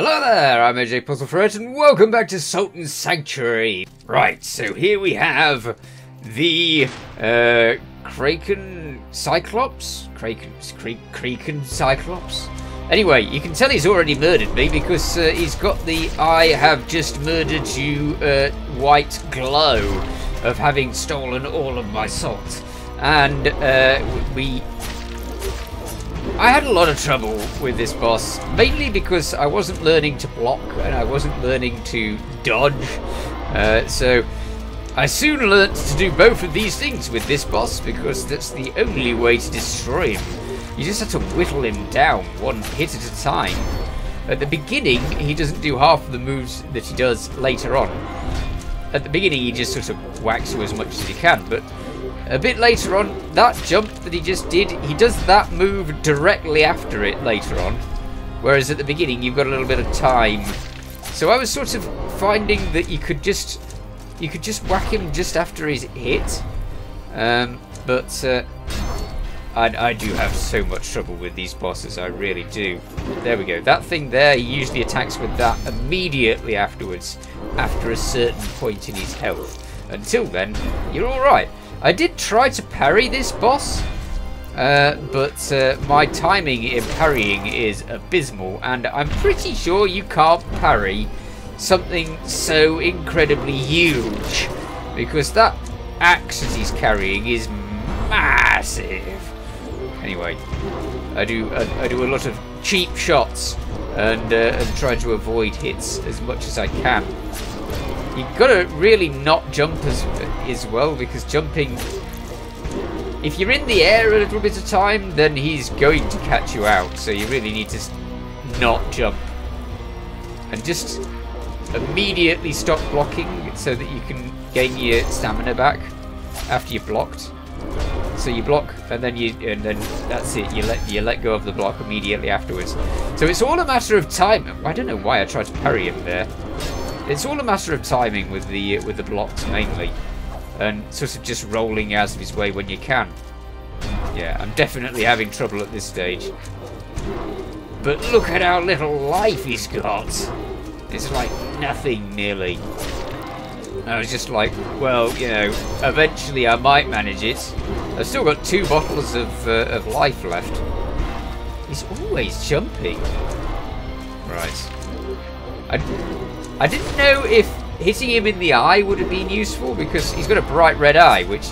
Hello there, I'm AJ PuzzleFerret, and welcome back to Salt and Sanctuary. Right, so here we have the uh, Kraekan Cyclops? Kraekan, Kra- Kraekan Cyclops? Anyway, you can tell he's already murdered me because uh, he's got the I have just murdered you uh, white glow of having stolen all of my salt. And uh, we I had a lot of trouble with this boss, mainly because I wasn't learning to block and I wasn't learning to dodge. Uh, so I soon learnt to do both of these things with this boss because that's the only way to destroy him. You just have to whittle him down one hit at a time. At the beginning, he doesn't do half of the moves that he does later on. At the beginning, he just sort of whacks you as much as he can, but a bit later on, that jump that he just did, he does that move directly after it later on. Whereas at the beginning, you've got a little bit of time. So I was sort of finding that you could just you could just whack him just after his hit. Um, but uh, I, I do have so much trouble with these bosses, I really do. There we go. That thing there, he usually attacks with that immediately afterwards, after a certain point in his health. Until then, you're alright. I did try to parry this boss, uh, but uh, my timing in parrying is abysmal, and I'm pretty sure you can't parry something so incredibly huge, because that axe that he's carrying is massive. Anyway, I do I, I do a lot of cheap shots and, uh, and try to avoid hits as much as I can. You've got to really not jump as, as well because jumping... If you're in the air a little bit of time, then he's going to catch you out. So you really need to not jump. And just immediately stop blocking so that you can gain your stamina back after you've blocked. So you block and then you and then that's it. You let you let go of the block immediately afterwards. So it's all a matter of time. I don't know why I tried to parry him there. It's all a matter of timing with the with the blocks mainly, and sort of just rolling out of his way when you can. Yeah, I'm definitely having trouble at this stage. But look at how little life he's got. It's like nothing nearly. I was just like, well, you know, eventually I might manage it. I've still got two bottles of, uh, of life left. He's always jumping. Right. I, I didn't know if hitting him in the eye would have been useful because he's got a bright red eye, which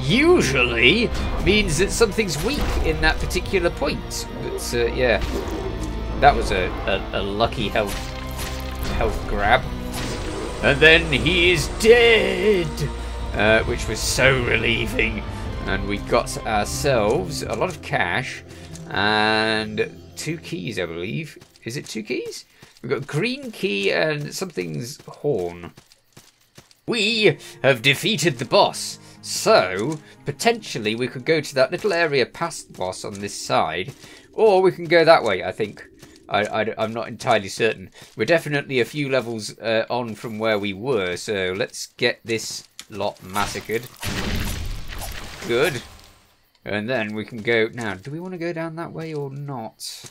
usually means that something's weak in that particular point. But uh, yeah, that was a, a, a lucky health health grab. And then he is dead, uh, which was so relieving. And we got ourselves a lot of cash and two keys, I believe. Is it two keys? We've got green key and something's horn. We have defeated the boss. So, potentially we could go to that little area past the boss on this side. Or we can go that way, I think. I, am not entirely certain. We're definitely a few levels uh, on from where we were. So, let's get this lot massacred. Good. And then we can go... Now, do we want to go down that way or not?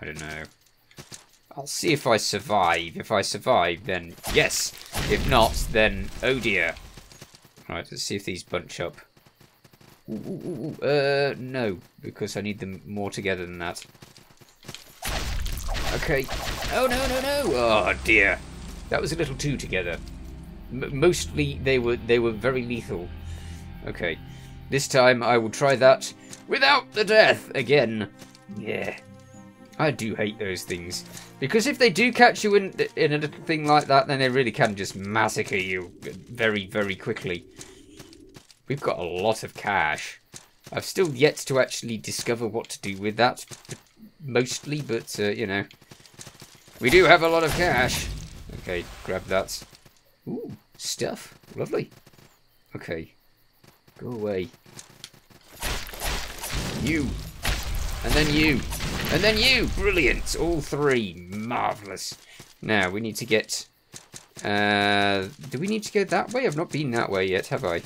I don't know. I'll see if I survive. If I survive, then yes. If not, then oh dear. Right, let's see if these bunch up. Ooh, ooh, ooh, uh, no, because I need them more together than that. Okay. Oh, no, no, no. Oh, dear. That was a little too together. M mostly, they were they were very lethal. Okay. This time, I will try that without the death again. Yeah. I do hate those things. Because if they do catch you in, in a little thing like that, then they really can just massacre you very, very quickly. We've got a lot of cash. I've still yet to actually discover what to do with that, mostly, but, uh, you know. We do have a lot of cash. Okay, grab that. Ooh, stuff. Lovely. Okay. Go away. You. And then you. And then you! Brilliant! All three. Marvellous. Now, we need to get... Uh, do we need to go that way? I've not been that way yet, have I?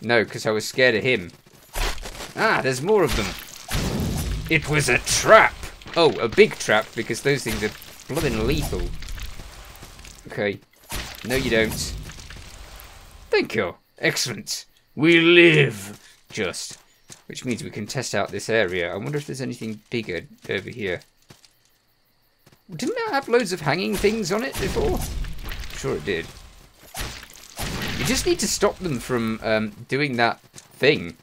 No, because I was scared of him. Ah, there's more of them. It was a trap! Oh, a big trap, because those things are blooming lethal. Okay. No, you don't. Thank you. Excellent. We live. Just. Which means we can test out this area. I wonder if there's anything bigger over here. Didn't it have loads of hanging things on it before? I'm sure it did. You just need to stop them from um, doing that thing.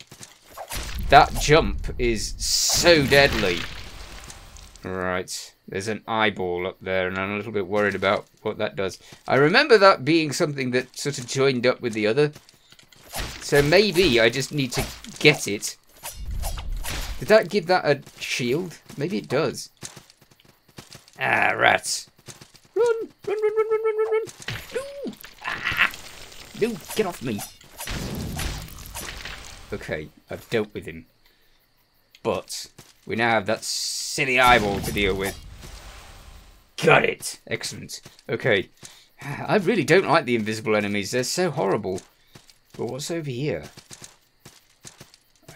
That jump is so deadly. Right. There's an eyeball up there, and I'm a little bit worried about what that does. I remember that being something that sort of joined up with the other. So maybe I just need to get it. Did that give that a shield? Maybe it does. Ah, rats. Run! Run, run, run, run, run, run, run! No! Ah! No, get off me! Okay, I've dealt with him. But, we now have that silly eyeball to deal with. Got it! Excellent. Okay. I really don't like the invisible enemies. They're so horrible. But what's over here?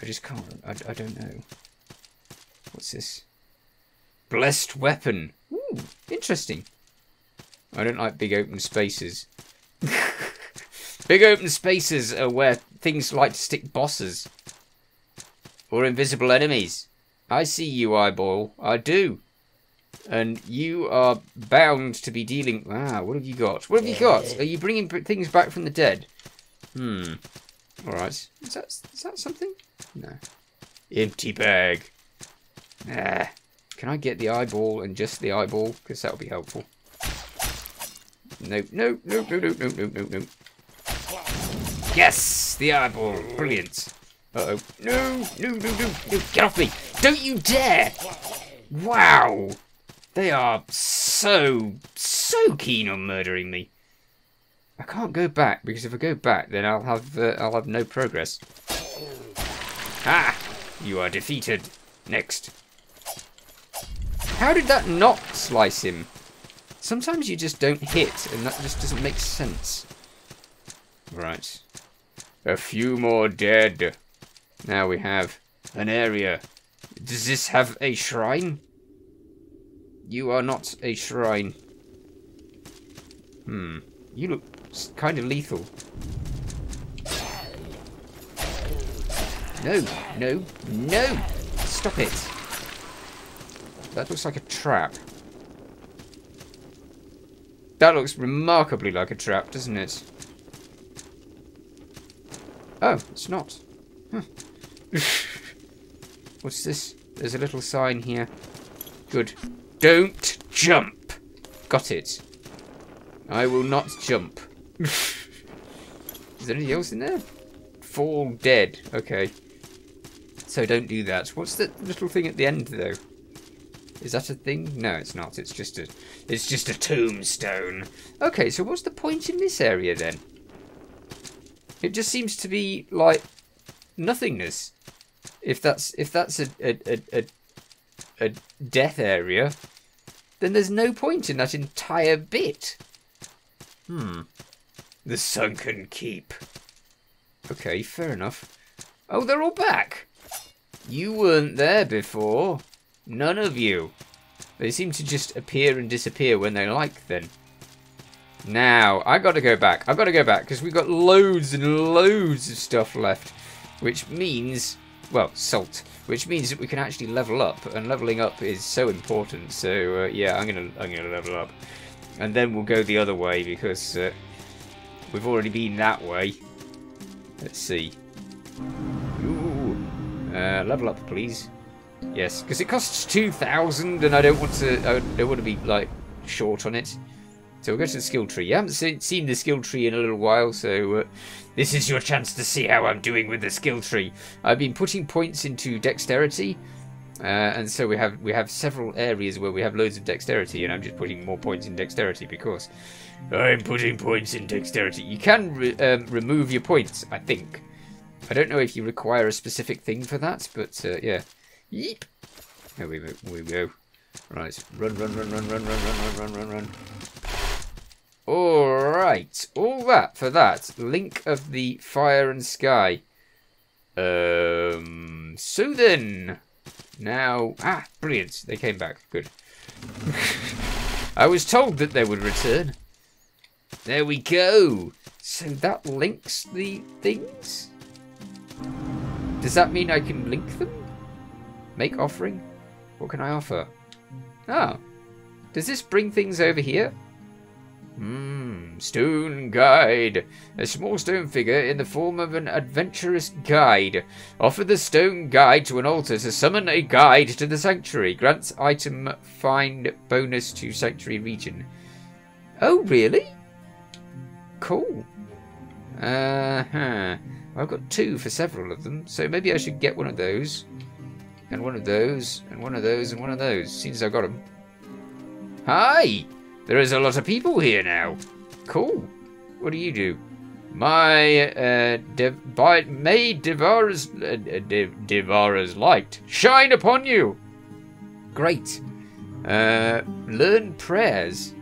I just can't... I, I don't know. What's this? Blessed weapon. Ooh, interesting. I don't like big open spaces. big open spaces are where things like to stick bosses. Or invisible enemies. I see you, Eyeball. I do. And you are bound to be dealing... Ah, what have you got? What have you got? Are you bringing things back from the dead? Hmm. Alright. Is that, is that something? No. Empty bag. Ah. Can I get the eyeball and just the eyeball? Because that would be helpful. No, no, no, no, no, no, no, no, no. Yes! The eyeball. Brilliant. Uh-oh. No, no, no, no, no. Get off me. Don't you dare. Wow. They are so, so keen on murdering me. I can't go back because if I go back, then I'll have uh, I'll have no progress. Ah, you are defeated. Next. How did that not slice him? Sometimes you just don't hit, and that just doesn't make sense. Right. A few more dead. Now we have an area. Does this have a shrine? You are not a shrine. Hmm. You look kind of lethal. No, no, no! Stop it! That looks like a trap. That looks remarkably like a trap, doesn't it? Oh, it's not. Huh. What's this? There's a little sign here. Good. Don't jump. Got it. I will not jump. Is there anything else in there? Fall dead. Okay. So don't do that. What's the little thing at the end though? Is that a thing? No, it's not. It's just a it's just a tombstone. Okay, so what's the point in this area then? It just seems to be like nothingness. If that's if that's a a, a, a, a death area, then there's no point in that entire bit. Hmm. The sunken keep. Okay, fair enough. Oh, they're all back. You weren't there before. None of you. They seem to just appear and disappear when they like then. Now, I gotta go back. I've gotta go back because we've got loads and loads of stuff left. Which means, well, salt. Which means that we can actually level up. And leveling up is so important. So, uh, yeah, I'm gonna, I'm gonna level up. And then we'll go the other way because uh, we've already been that way. Let's see. Ooh. Uh, level up, please. Yes, because it costs 2,000 and I don't want to, I don't want to be, like, short on it. So we'll go to the skill tree. You haven't seen the skill tree in a little while, so uh, this is your chance to see how I'm doing with the skill tree. I've been putting points into dexterity, uh, and so we have we have several areas where we have loads of dexterity, and I'm just putting more points in dexterity because I'm putting points in dexterity. You can re um, remove your points, I think. I don't know if you require a specific thing for that, but uh, yeah. Yeep. Here we, we go. Right. Run, run, run, run, run, run, run, run, run, run, run. Alright. All that for that. Link of the Fire and Sky. Um, so then, Now, ah, brilliant. They came back. Good. I was told that they would return. There we go. So that links the things? Does that mean I can link them? Make offering? What can I offer? Ah. Does this bring things over here? Hmm, stone guide. A small stone figure in the form of an adventurous guide. Offer the stone guide to an altar to summon a guide to the sanctuary. Grants item find bonus to sanctuary region. Oh, really? Cool. Uh huh. I've got two for several of them, so maybe I should get one of those, and one of those, and one of those, and one of those, since I got them. Hi! There is a lot of people here now. Cool. What do you do? My, uh, by, may Devara's, uh, Dev Devara's light shine upon you. Great. Uh, learn prayers.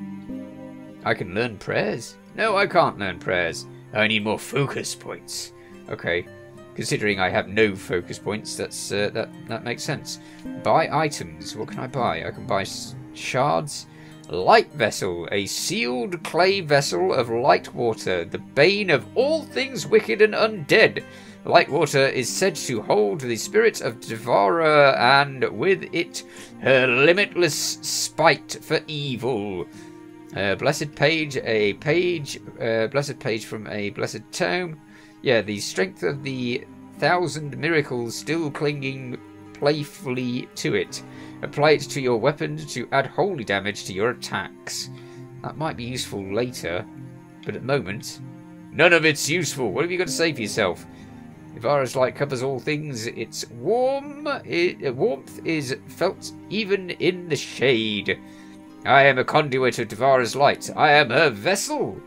I can learn prayers? No, I can't learn prayers. I need more focus points. Okay. Considering I have no focus points, that's uh, that that makes sense. Buy items. What can I buy? I can buy shards, Light vessel, a sealed clay vessel of light water, the bane of all things wicked and undead. Light water is said to hold the spirit of Devara and with it her limitless spite for evil. A blessed page, a page, uh, blessed page from a blessed tome. Yeah, the strength of the thousand miracles still clinging playfully to it. Apply it to your weapon to add holy damage to your attacks. That might be useful later, but at the moment, none of it's useful. What have you got to say for yourself? Devara's light covers all things. Its warm, it, warmth is felt even in the shade. I am a conduit of Devara's light. I am her vessel.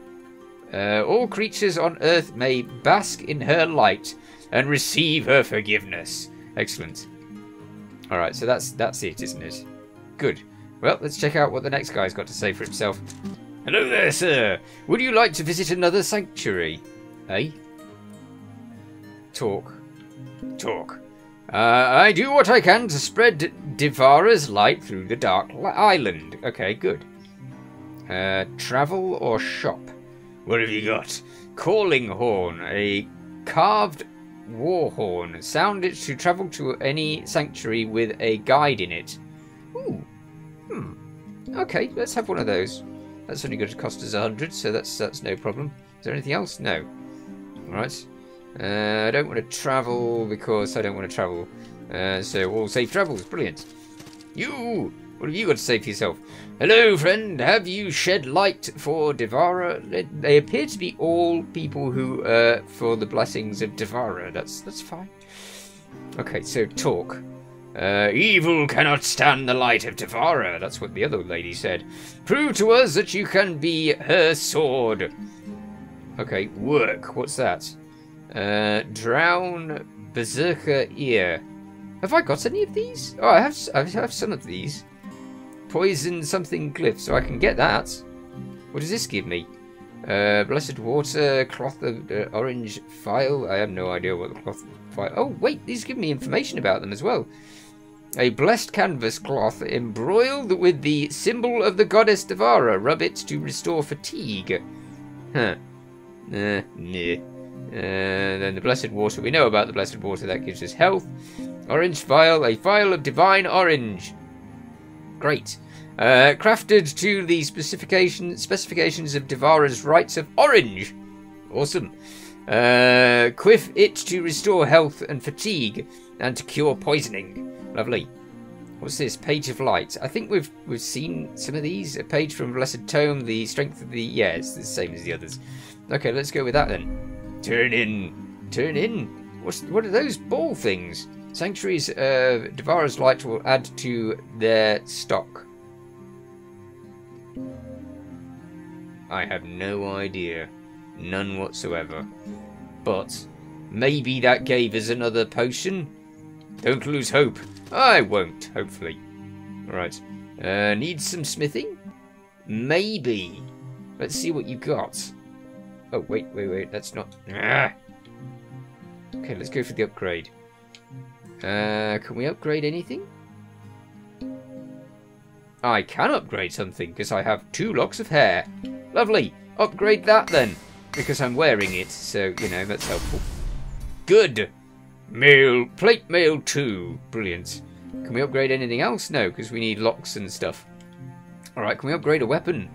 Uh, all creatures on earth may bask in her light and receive her forgiveness. Excellent. All right, so that's that's it, isn't it? Good. Well, let's check out what the next guy's got to say for himself. Hello there, sir. Would you like to visit another sanctuary? Eh? Talk. Talk. Uh, I do what I can to spread Devara's light through the dark island. Okay, good. Uh, travel or shop? What have you got? Calling horn, a carved Warhorn. Sound it to travel to any sanctuary with a guide in it. Ooh. Hmm. Okay, let's have one of those. That's only going to cost us a hundred, so that's that's no problem. Is there anything else? No. Alright. Uh, I don't want to travel because I don't want to travel. Uh, so all safe travels. Brilliant. You! What have you got to say for yourself? Hello, friend. Have you shed light for Devara? They appear to be all people who, uh, for the blessings of Devara. That's that's fine. Okay, so talk. Uh, evil cannot stand the light of Devara. That's what the other lady said. Prove to us that you can be her sword. Okay, work. What's that? Uh, drown berserker ear. Have I got any of these? Oh, I have. I have some of these. Poison something glyph, so I can get that. What does this give me? Uh, blessed water, cloth of uh, orange file. I have no idea what the cloth file. Oh, wait, these give me information about them as well. A blessed canvas cloth embroiled with the symbol of the goddess Devara. Rub it to restore fatigue. Huh. Uh, nah. Uh, then the blessed water. We know about the blessed water. That gives us health. Orange vial. A vial of divine orange. Great. Uh, crafted to the specification, specifications of Devara's Rites of orange. Awesome. Uh, quiff it to restore health and fatigue and to cure poisoning. Lovely. What's this? Page of Light. I think we've we've seen some of these. A page from Blessed Tome. The strength of the yeah, it's the same as the others. Okay, let's go with that then. Turn in. Turn in. What's what are those ball things? Sanctuaries. Uh, Devara's Light will add to their stock. I have no idea. None whatsoever. But maybe that gave us another potion? Don't lose hope. I won't, hopefully. Right. Uh, need some smithing? Maybe. Let's see what you got. Oh, wait, wait, wait. That's not... Ah. Okay, let's go for the upgrade. Uh, can we upgrade anything? I can upgrade something because I have two locks of hair. Lovely. Upgrade that then because I'm wearing it. So, you know, that's helpful. Good. Mail, plate mail 2. Brilliant. Can we upgrade anything else? No, because we need locks and stuff. Alright, can we upgrade a weapon?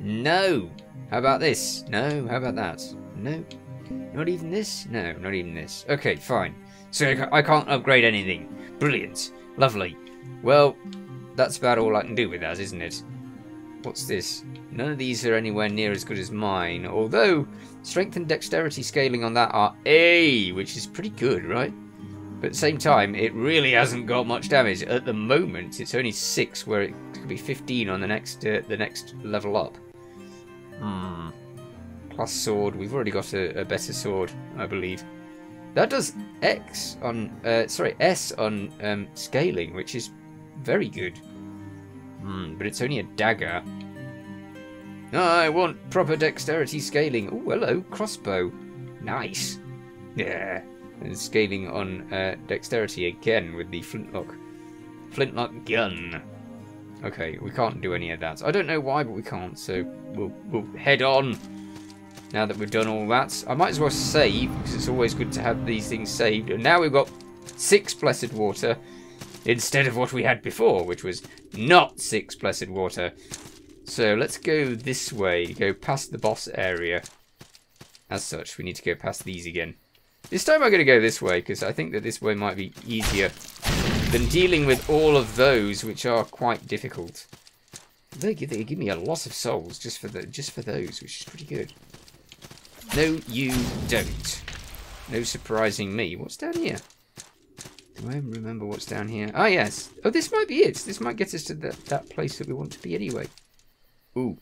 No. How about this? No. How about that? No. Not even this? No, not even this. Okay, fine. So I can't upgrade anything. Brilliant. Lovely. Well, that's about all I can do with that, isn't it? What's this? None of these are anywhere near as good as mine, although strength and dexterity scaling on that are A, which is pretty good, right? But at the same time, it really hasn't got much damage. At the moment, it's only 6, where it could be 15 on the next uh, the next level up. Hmm. Plus sword, we've already got a, a better sword, I believe. That does X on, uh, sorry, S on um, scaling, which is very good. Hmm, but it's only a dagger. I want proper dexterity scaling. Oh, hello, crossbow. Nice. Yeah. And scaling on uh, dexterity again with the flintlock. Flintlock gun. Okay, we can't do any of that. I don't know why, but we can't, so we'll, we'll head on. Now that we've done all that, I might as well save, because it's always good to have these things saved. And now we've got six blessed water, instead of what we had before, which was not six blessed water. So let's go this way, go past the boss area. As such, we need to go past these again. This time I'm going to go this way, because I think that this way might be easier than dealing with all of those, which are quite difficult. They give, they give me a lot of souls just for the just for those, which is pretty good. No, you don't. No surprising me. What's down here? Do I remember what's down here? Ah, yes. Oh, this might be it. This might get us to that, that place that we want to be anyway. Ooh.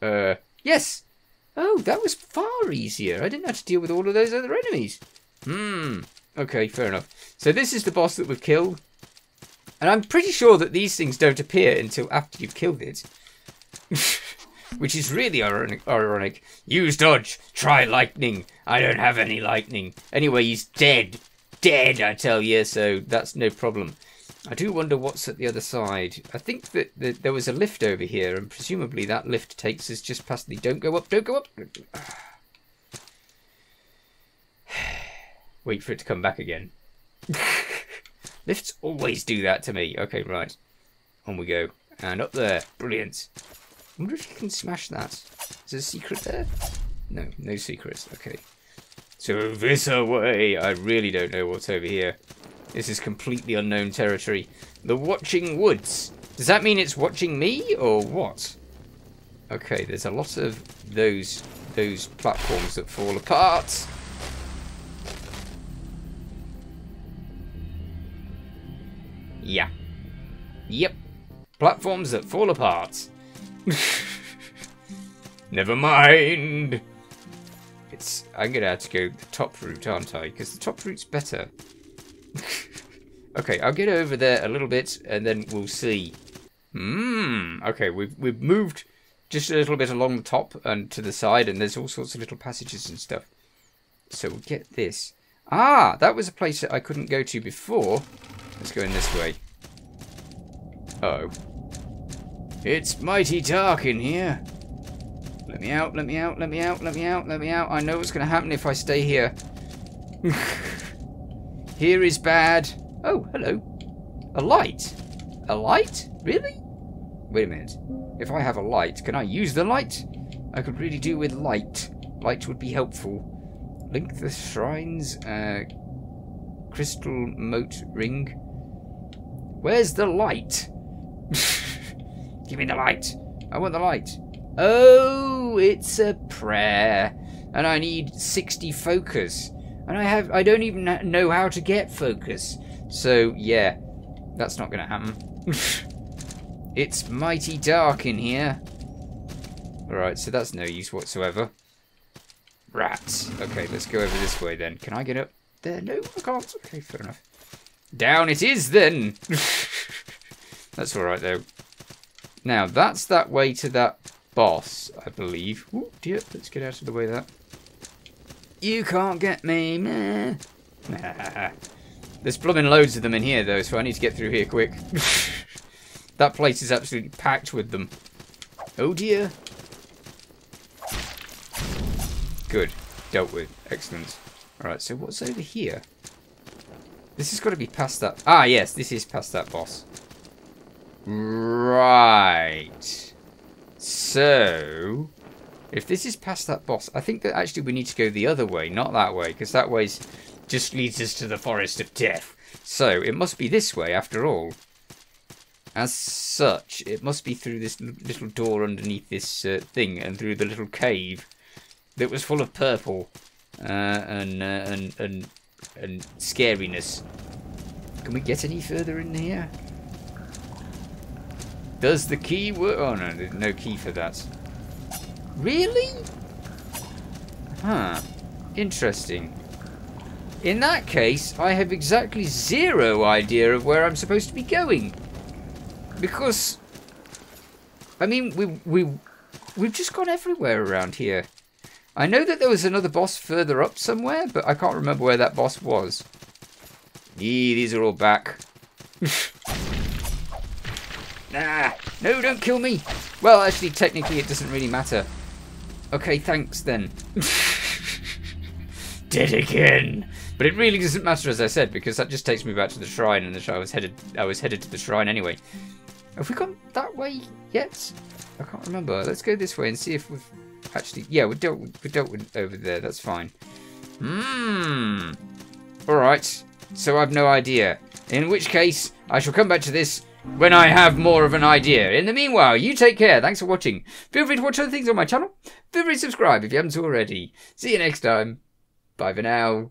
Uh, yes! Oh, that was far easier. I didn't have to deal with all of those other enemies. Hmm. Okay, fair enough. So this is the boss that we've killed. And I'm pretty sure that these things don't appear until after you've killed it. Which is really ironic, ironic. Use dodge. Try lightning. I don't have any lightning. Anyway, he's dead. Dead, I tell you, so that's no problem. I do wonder what's at the other side. I think that, that there was a lift over here, and presumably that lift takes us just past the... Don't go up, don't go up! Wait for it to come back again. Lifts always do that to me. Okay, right. On we go. And up there. Brilliant. I wonder if you can smash that. Is there a secret there? No, no secrets. Okay. So this away. I really don't know what's over here. This is completely unknown territory. The Watching Woods. Does that mean it's watching me, or what? Okay, there's a lot of those those platforms that fall apart. Yeah. Yep. Platforms that fall apart. Never mind. It's. I'm gonna have to go the top route, aren't I? Because the top route's better. okay, I'll get over there a little bit, and then we'll see. Hmm. Okay, we've we've moved just a little bit along the top and to the side, and there's all sorts of little passages and stuff. So we'll get this. Ah, that was a place that I couldn't go to before. Let's go in this way. Uh oh. It's mighty dark in here. Let me out, let me out, let me out, let me out, let me out. I know what's going to happen if I stay here. here is bad. Oh, hello. A light. A light? Really? Wait a minute. If I have a light, can I use the light? I could really do with light. Light would be helpful. Link the shrines. Uh, crystal moat ring. Where's the light? Give me the light. I want the light. Oh, it's a prayer. And I need 60 focus. And I have I don't even know how to get focus. So, yeah. That's not going to happen. it's mighty dark in here. Alright, so that's no use whatsoever. Rats. Okay, let's go over this way then. Can I get up there? No, I can't. Okay, fair enough. Down it is then. that's alright though. Now, that's that way to that boss, I believe. Oh dear, let's get out of the way of that. You can't get me, man. Nah. There's blooming loads of them in here, though, so I need to get through here quick. that place is absolutely packed with them. Oh dear. Good. Dealt with. Excellent. Alright, so what's over here? This has got to be past that... Ah, yes, this is past that boss. Right. So... If this is past that boss, I think that actually we need to go the other way, not that way, because that way just leads us to the Forest of Death. So, it must be this way, after all. As such, it must be through this little door underneath this uh, thing, and through the little cave that was full of purple uh, and, uh, and and and scariness. Can we get any further in here? Does the key work? Oh no, there's no key for that. Really? Huh. Interesting. In that case, I have exactly zero idea of where I'm supposed to be going. Because, I mean, we, we, we've just gone everywhere around here. I know that there was another boss further up somewhere, but I can't remember where that boss was. Yee, these are all back. nah, no, don't kill me. Well, actually, technically, it doesn't really matter. Okay, thanks then. Dead again. But it really doesn't matter, as I said, because that just takes me back to the shrine, and the I was headed. I was headed to the shrine anyway. Have we gone that way yet? I can't remember. Let's go this way and see if we've Actually, yeah, we dealt we dealt with over there. That's fine. Hmm. All right. So I've no idea. In which case, I shall come back to this when I have more of an idea. In the meanwhile, you take care. Thanks for watching. Feel free to watch other things on my channel. Feel free to subscribe if you haven't already. See you next time. Bye for now.